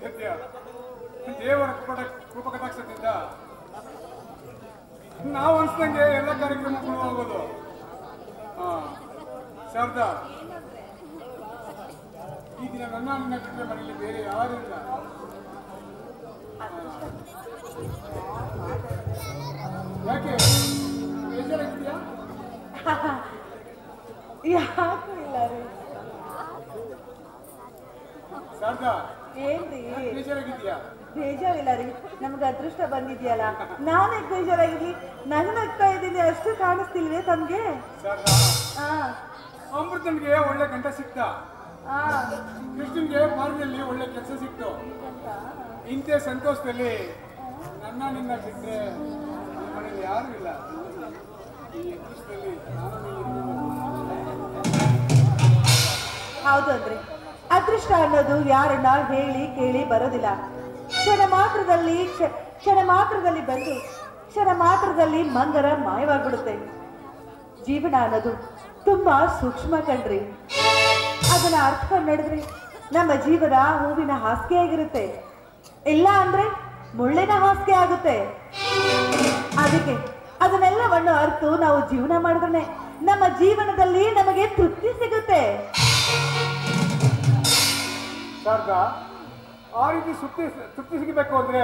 ಸತ್ಯ. ದೇವರ ಕೃಪ ಕಟಾಕ್ಷದಿಂದ ನಾವು ಅನ್ಸ್ದಂಗೆ ಎಲ್ಲ ಕಾರ್ಯಕ್ರಮಗಳು ಹೋಗೋದು. ಹಾ ಶಾರದಾ, ಈ ದಿನ ನನ್ನ ಬಿಟ್ಟರೆ ಮನೆಯಲ್ಲಿ ಬೇರೆ ಯಾರು ಇಲ್ಲ. ಯಾಕೆ? ಬೇಜಾರಾಗಿದ್ಯಾ ಯಾಕೂ ಇಲ್ಲ ರೀ ಶಾರದಾ ಏನ್ರಿ ಬೇಜಾರಿಲ್ಲ ರೀ. ನಮ್ಗೆ ಅದೃಷ್ಟ ಬಂದಿದ್ಯಲ್ಲ. ನಾನೇ ಬೇಜಾರಾಗಿರ್ಲಿ ನಾನು ನಗ್ತಾ ಇದ್ದೀನಿ ಅಷ್ಟು ಕಾಣಿಸ್ತಿಲ್ವೇ ತಮ್ಗೆ? ಅಮೃತನ್ಗೆ ಒಳ್ಳೆ ಗಂಟ ಸಿಕ್ತ? ಕೃಷ್ಣನ್ಗೆ ಮಾರ್ಗದಲ್ಲಿ ಒಳ್ಳೆ ಕೆಲಸ ಸಿಕ್ತು. ಇಂಥ ಸಂತೋಷದಲ್ಲಿ ನನ್ನ ನಿನ್ನ ಮನೇಲಿ ಯಾರು ಇಲ್ಲ. ಈ ಅದೃಷ್ಟದಲ್ಲಿ ನಾನು ನೀನು ಹೌದು ಅಂದ್ರೆ. ಅದೃಷ್ಟ ಅನ್ನೋದು ಯಾರನ್ನ ಹೇಳಿ, ಕೇಳಿ ಬರೋದಿಲ್ಲ. ಕ್ಷಣ ಮಾತ್ರದಲ್ಲಿ, ಕ್ಷ- ಕ್ಷಣ ಮಾತ್ರದಲ್ಲಿ ಬಂದು, ಕ್ಷಣ ಮಾತ್ರದಲ್ಲಿ ಮಂಗರ ಮಾಯವಾಗ್ಬಿಡುತ್ತೆ. ಜೀವನ ಅನ್ನೋದು ತುಂಬಾ ಸೂಕ್ಷ್ಮ ಕಣ್ರಿ. ಅದನ್ನ ಅರ್ಥ ನಡೆದ್ರಿ ನಮ್ಮ ಜೀವನ ಹೂವಿನ ಹಾಸಿಗೆ ಆಗಿರುತ್ತೆ. ಇಲ್ಲ ಅಂದ್ರೆ ಮುಳ್ಳಿನ ಹಾಸಿಗೆ ಆಗುತ್ತೆ. ಅದಕ್ಕೆ ಅದನ್ನೆಲ್ಲವನ್ನು ಅರ್ಥ ನಾವು ಜೀವನ ಮಾಡಿದ್ರೆ ನಮ್ಮ ಜೀವನದಲ್ಲಿ ನಮಗೆ ತೃಪ್ತಿ ಸಿಗುತ್ತೆ. ಶಾರದಾ ಆ ರೀತಿ ಸುತ್ತಿ ತೃಪ್ತಿ ಸಿಗಬೇಕು ಅಂದ್ರೆ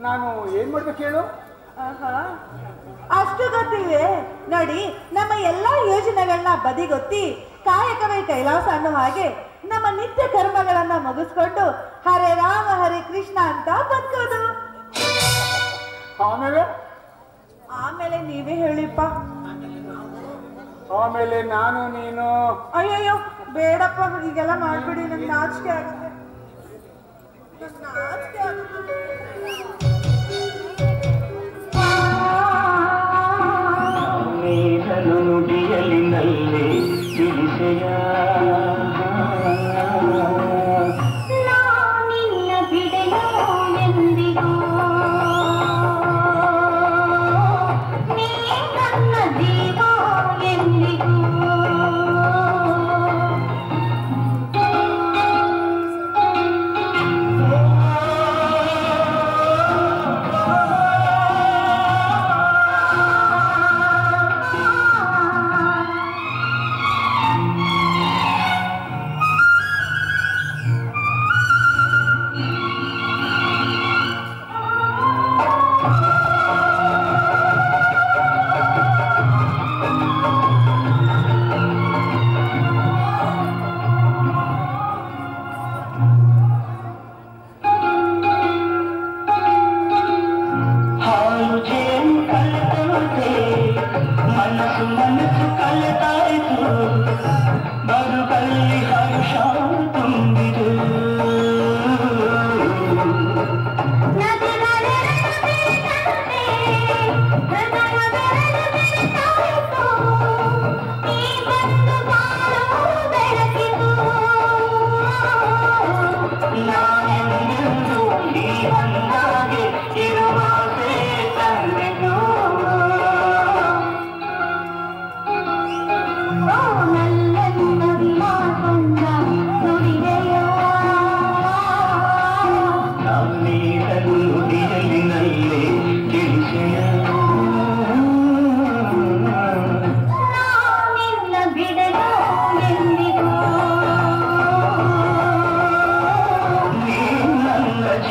ನಾನು ಏನ್ ಮಾಡ್ಬೇಕು ಹೇಳು? ಅಷ್ಟು ಗೊತ್ತಿವೆ ನೋಡಿ ನಮ್ಮ ಎಲ್ಲಾ ಯೋಜನೆಗಳನ್ನ ಬದಿಗೊತ್ತಿ ಕಾಯಕವೇ ಕೈಲಾಸ ಅನ್ನೋ ಹಾಗೆ ನಮ್ಮ ನಿತ್ಯ ಕರ್ಮಗಳನ್ನ ಮುಗಿಸ್ಕೊಂಡು ಹರೇ ರಾಮ ಹರೇ ಕೃಷ್ಣ ಅಂತ ಬದುಕೋದು. ಆಮೇಲೆ? ಆಮೇಲೆ ನೀವೇ ಹೇಳಿಪ್ಪ. ಆಮೇಲೆ ನಾನು ನೀನು? ಅಯ್ಯಯ್ಯೋ ಬೇಡಪ್ಪ ಈಗೆಲ್ಲ ಮಾಡ್ಬಿಡಿ ನಂಗೆ ನಾಚಿಕೆ ಆಗುತ್ತೆ ನಂಗ್ ನಾಚಿಕೆ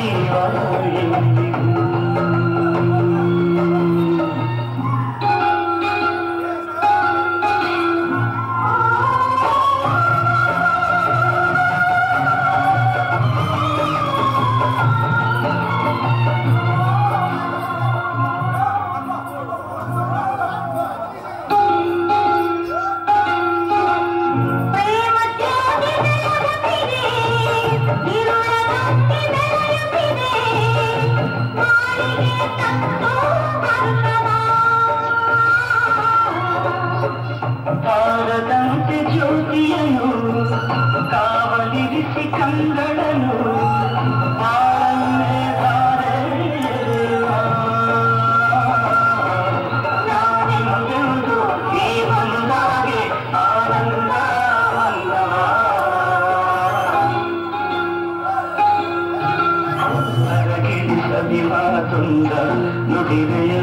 ನನ್ನ ಜೀವ ಹರಿಹಾಸೊಂದ ನುಡಿದೆಯ